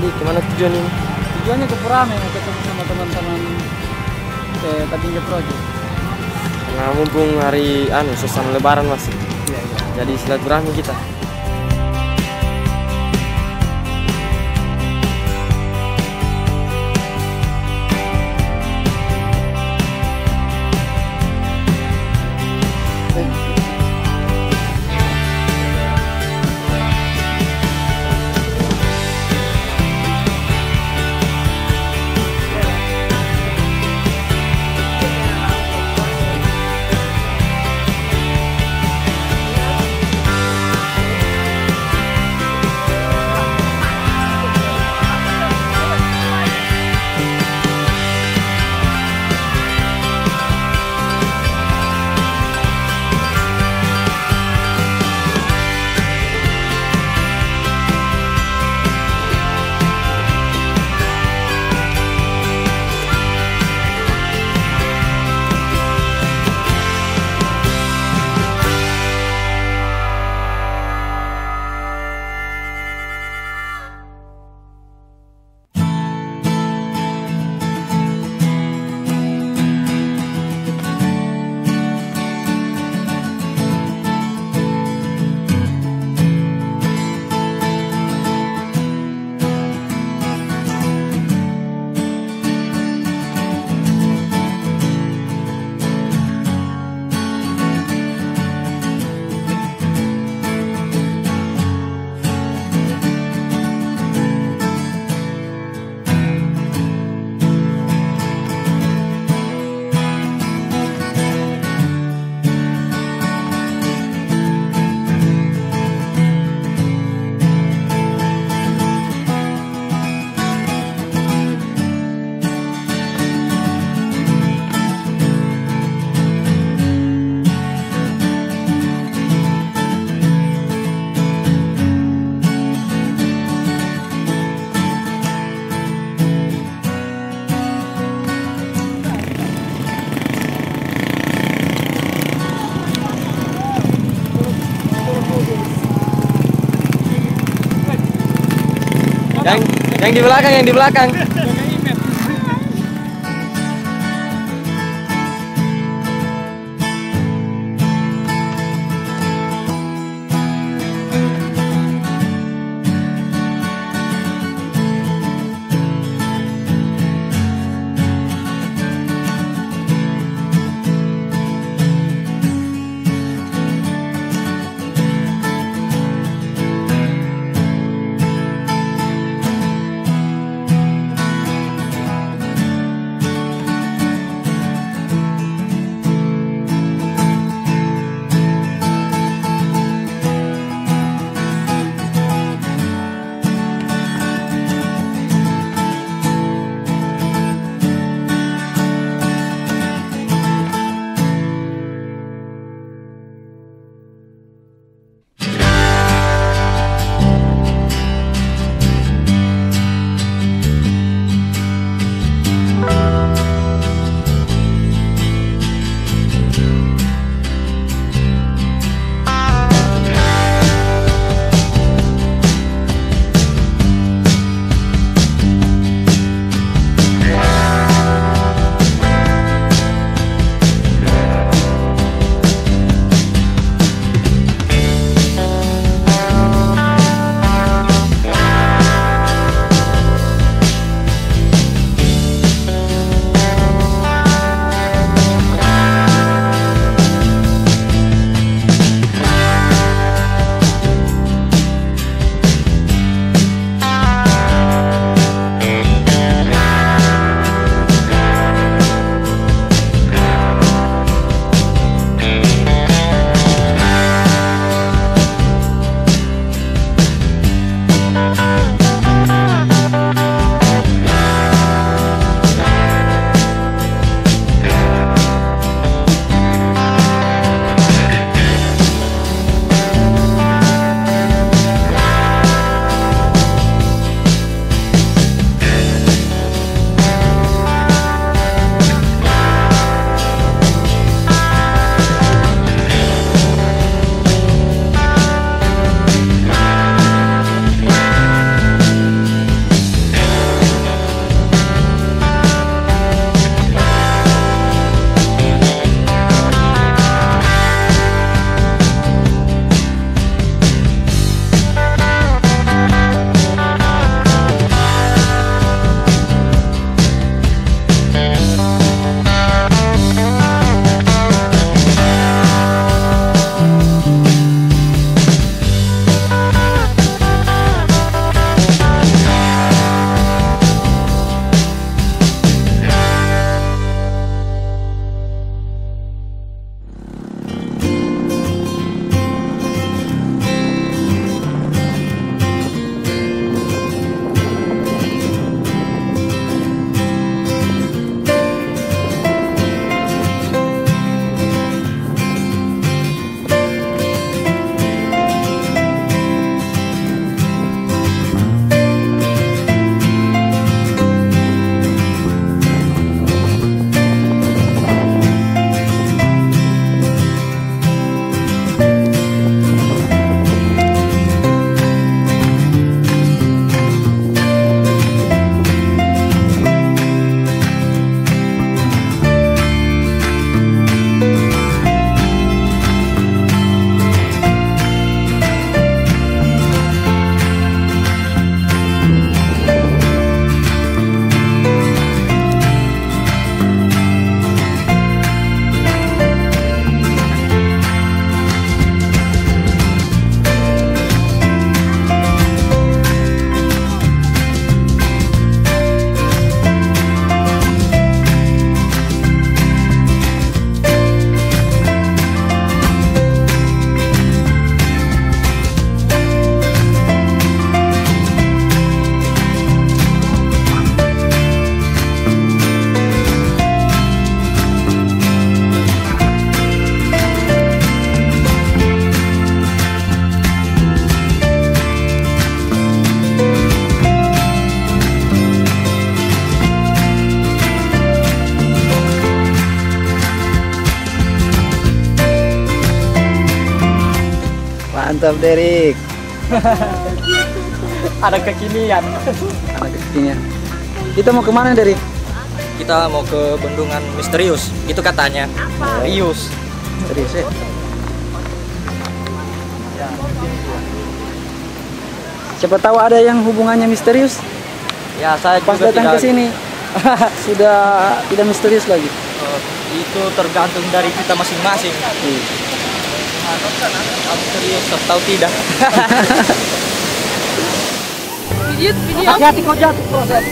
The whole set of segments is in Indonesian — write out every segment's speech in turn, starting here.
Jadi ke mana tujuan ini? Tujuannya ke Purame ketemu sama teman-teman ke Tatingga Project. Karena mumpung hari anu suasana lebaran masih. Iya iya. Jadi silaturahmi kita. Yang di belakang, yang di belakang. Mantap Derek. Ada kekinian. Anak kekinian. Kita mau ke mana Derek? Kita mau ke bendungan misterius. Itu katanya. Rius. Serius ya? Siapa tahu ada yang hubungannya misterius. Ya, saya Pas juga datang ke sini sudah tidak misterius lagi. Eh, itu tergantung dari kita masing-masing. Iya. Kamu serius atau tidak? Hati-hati kau jatuh proses.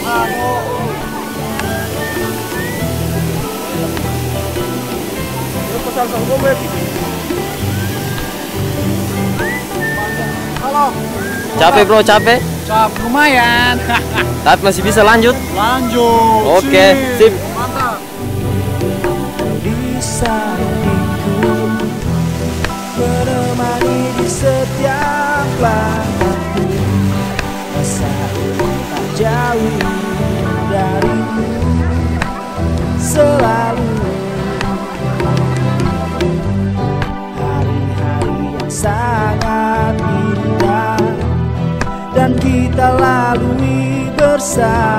Capek bro, capek. Cap lumayan. Tapi masih bisa lanjut. Lanjut. Oke, sip. di sampingku kita lalui bersama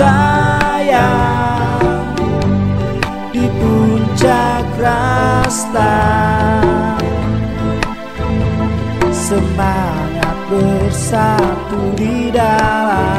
sayang di puncak rasta. Semangat bersatu di dalam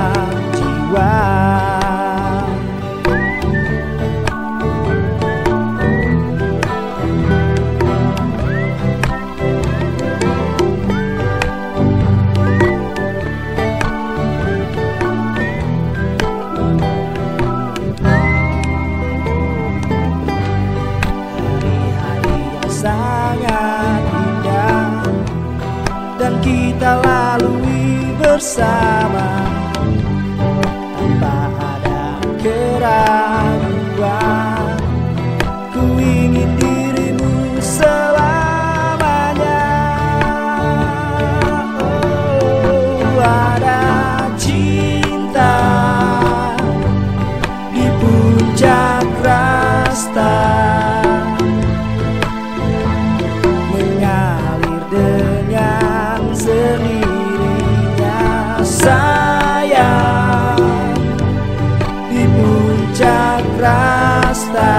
rasta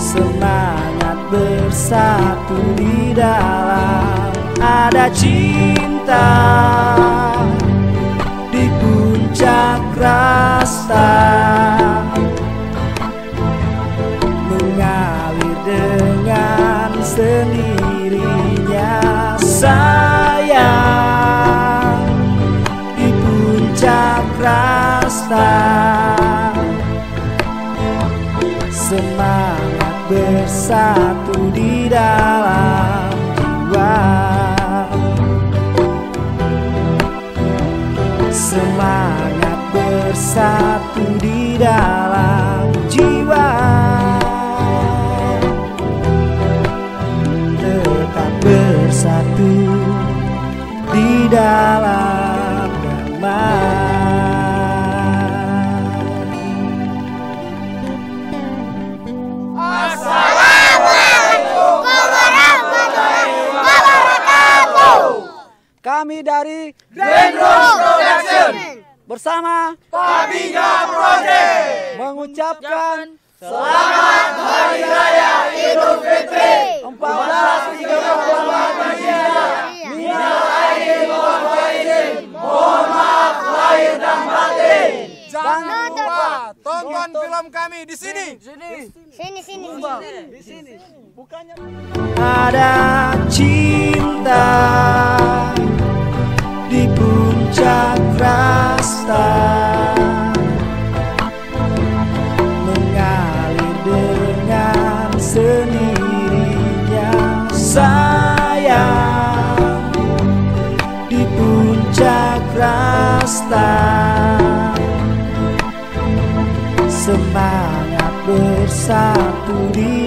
semangat bersatu di dalam. Ada cinta di puncak rasta. Mengalir dengan sendirinya. Sayang di puncak rasta bersatu di dalam jiwa. Semangat bersatu di dalam jiwa. Tetap bersatu di dalam damai Kami dari Production bersama Pabiga Project mengucapkan Selamat Hari Raya Idul Fitri 1438 Hijriah. Minal aidin wal faizin. Mohon maaf lahir dan batin. Jangan lupa tonton film kami di sini. Sini sini. ada bersatu di